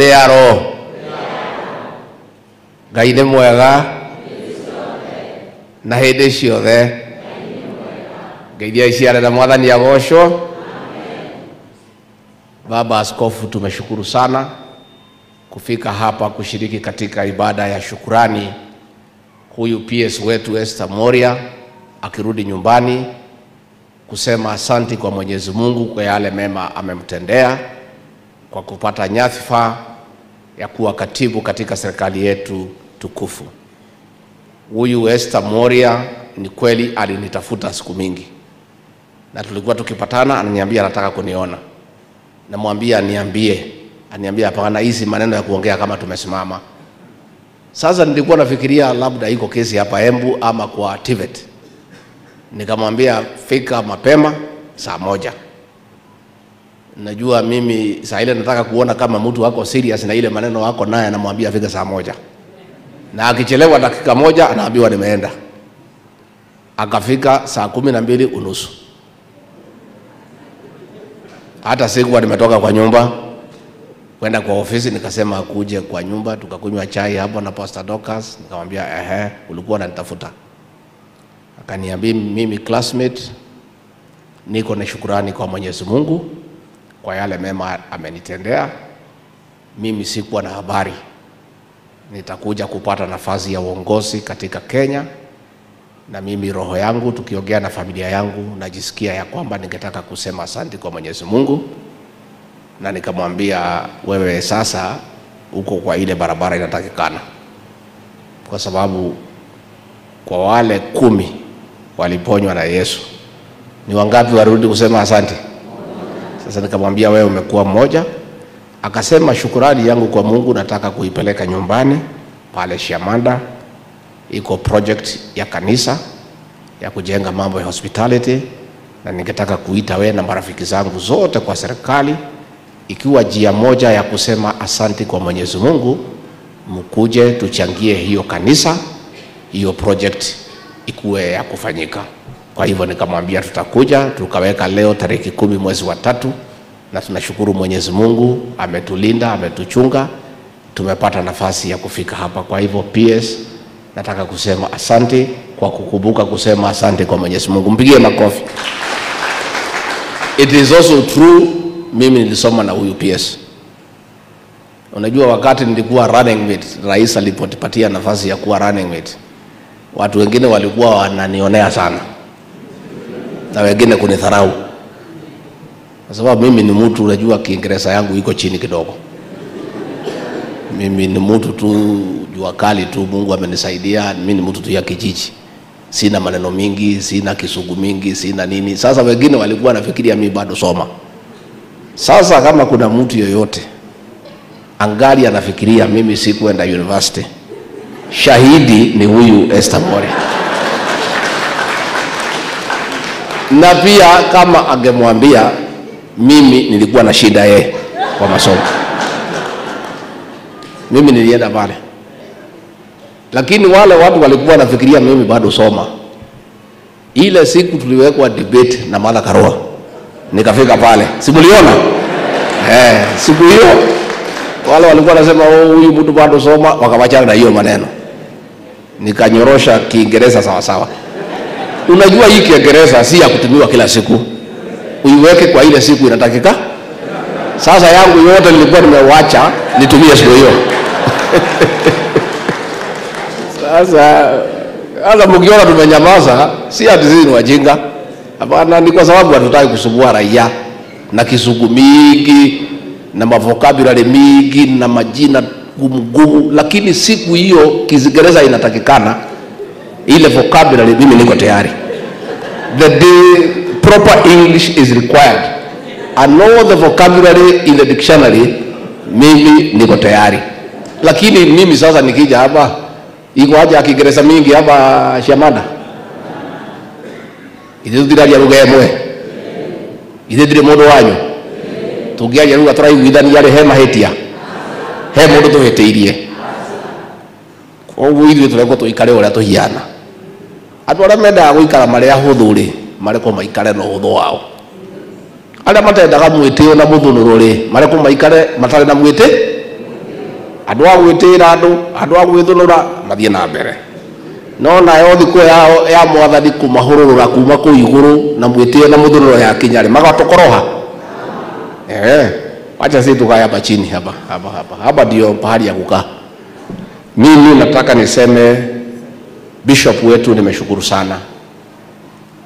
rĩaro ngai nĩ mwega. Na hĩndĩ ciothe. Iciare na mwathani agocwo baba askofu tumeshukuru sana kufika hapa kushiriki katika ibada ya shukurani. Huyu ps wetu Esther Moria akirudi nyumbani kusema asanti kwa Mwenyezi Mungu kwa yale mema amemtendea kwa kupata nyadhifa ya kuwa katibu katika serikali yetu tukufu. Huyu Esther Moria ni kweli alinitafuta siku mingi, na tulikuwa tukipatana, ananiambia anataka kuniona, namwambia niambie, aniambia hapana, hizi maneno ya kuongea kama tumesimama. Sasa nilikuwa nafikiria labda iko kesi hapa Embu ama kwa TVET. Nikamwambia fika mapema saa moja. Najua mimi saa ile nataka kuona kama mtu wako serious na ile maneno wako naye, anamwambia afike saa moja, na akichelewa dakika moja anaambiwa nimeenda. Akafika saa kumi na mbili unusu, hata sikuwa nimetoka kwa nyumba kwenda kwa ofisi, nikasema akuje kwa nyumba, tukakunywa chai hapo na Pastor Dorcas. Nikamwambia ehe, ulikuwa unanitafuta? Akaniambia mimi classmate, niko na shukurani kwa Mwenyezi Mungu kwa yale mema amenitendea. Mimi sikuwa na habari nitakuja kupata nafasi ya uongozi katika Kenya, na mimi roho yangu, tukiongea na familia yangu, najisikia ya kwamba ningetaka kusema asante kwa Mwenyezi Mungu, na nikamwambia wewe sasa uko kwa ile barabara inatakikana, kwa sababu kwa wale kumi waliponywa na Yesu, ni wangapi warudi kusema asante? Sasa nikamwambia wewe umekuwa mmoja. Akasema shukurani yangu kwa Mungu nataka kuipeleka nyumbani pale Shamanda, iko project ya kanisa ya kujenga mambo ya hospitality, na ningetaka kuita wewe na marafiki zangu zote kwa serikali, ikiwa jia moja ya kusema asanti kwa Mwenyezi Mungu, mkuje tuchangie hiyo kanisa, hiyo project ikuwe ya kufanyika. Kwa hivyo nikamwambia tutakuja, tukaweka leo tariki kumi mwezi wa tatu, na tunashukuru Mwenyezi Mungu ametulinda, ametuchunga, tumepata nafasi ya kufika hapa. Kwa hivyo PS, nataka kusema asante kwa kukumbuka kusema asante kwa Mwenyezi Mungu, mpigie makofi. It is also true, mimi nilisoma na huyu PS. Unajua, wakati nilikuwa running mate, rais alipotipatia nafasi ya kuwa running mate, watu wengine walikuwa wananionea sana na wengine kunidharau kwa sababu mimi ni mtu, unajua Kiingereza yangu iko chini kidogo. Mimi ni mtu tu jua kali tu, Mungu amenisaidia. Mimi ni mtu tu ya kijiji, sina maneno mingi, sina kisugu mingi, sina nini. Sasa wengine walikuwa nafikiria mimi bado soma. Sasa kama kuna mtu yoyote angali anafikiria mimi sikuenda university, shahidi ni huyu Esther Moria. Na pia kama angemwambia mimi nilikuwa na shida yeye kwa masomo, mimi nilienda pale, lakini wale watu walikuwa wanafikiria mimi bado soma. Ile siku tuliwekwa debate na Martha Karua, nikafika pale, simuliona? Eh, siku hiyo wale walikuwa wanasema oh, huyu mtu bado soma, wakawachana na hiyo maneno, nikanyorosha Kiingereza sawasawa sawa. Unajua hii Kiingereza si ya kutumiwa kila siku, uiweke kwa ile siku inatakika. Sasa yangu yote nilikuwa nimewacha nitumie siku hiyo. Sasa sasa mkiona tumenyamaza, si ati sisi ni wajinga, hapana, ni kwa sababu hatutaki kusumbua raia na kisugu mingi na mavokabulari mingi na majina gumu gumu, lakini siku hiyo Kiingereza inatakikana ile vocabulary mimi niko tayari. The day proper English is required. And all the vocabulary in the dictionary, mimi niko tayari. Lakini mimi sasa nikija hapa, iko haja ya Kiingereza mingi hapa Shamanda? ithithiraria ĩmwe ithe ndirĩ mũndũ wanyu. Tungiaria lugha turaiguithania ri he mahitia he mundu tuhitiirie koguo ithuĩ turekwo tuikare ũrĩa tũhiana andũ a mendaga gå ikara marä a hå thå rä marekwo maikare na ũhũthũ wao. Arĩa matendaga mwĩtĩo na mũthũnũrũ rĩ marekwo maikare matarä na mwĩtĩ? Andå a gwä tä ra andå andå a gwä thå nå ra mathiä na mbere. No nayo thikå yao ya mwathani kå mahå rå rå ra kuma kå igå rå na mwä tä na må thå nå ya yakinya rä magatå koroha eh, wacha si tukae hapa chini hapa hapa hapa hapa ndio pahali ya kukaa mimi nataka niseme bishop wetu nimeshukuru sana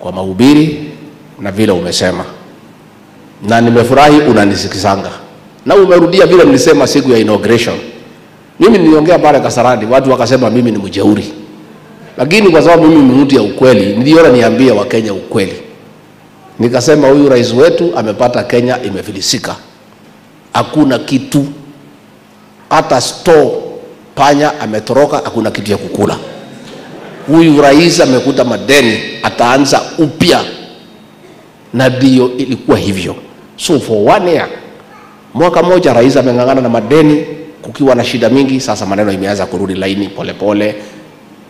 kwa mahubiri na vile umesema. Na nimefurahi unanisikizanga. Na umerudia vile nilisema siku ya inauguration. Mimi niliongea pale kasarani watu wakasema mimi ni mjeuri. Lakini kwa sababu mimi ni mtu ya ukweli niliona niambie wakenya ukweli. Nikasema huyu rais wetu amepata kenya imefilisika. Hakuna kitu. Hata store panya ametoroka hakuna kitu ya kukula huyu rais amekuta madeni ataanza upya. Na ndio ilikuwa hivyo. So for one year mwaka moja rais ameng'ang'ana na madeni kukiwa na shida mingi. Sasa maneno imeanza kurudi laini polepole pole.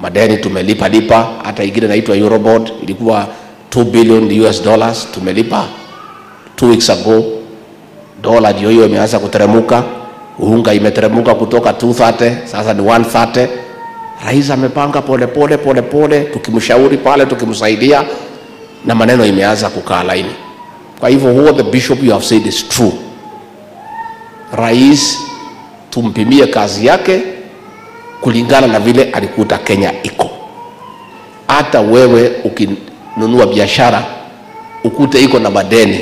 madeni tumelipa lipa. Hata ingine inaitwa eurobond ilikuwa 2 billion US dollars tumelipa two weeks ago. Dola ndio hiyo imeanza kuteremuka. Unga imeteremuka kutoka 230 sasa ni 130 rais amepanga polepole polepole tukimshauri pale tukimsaidia na maneno imeanza kukaa laini. Kwa hivyo what the bishop you have said is true. Rais tumpimie kazi yake kulingana na vile alikuta kenya iko. Hata wewe ukinunua biashara ukute iko na madeni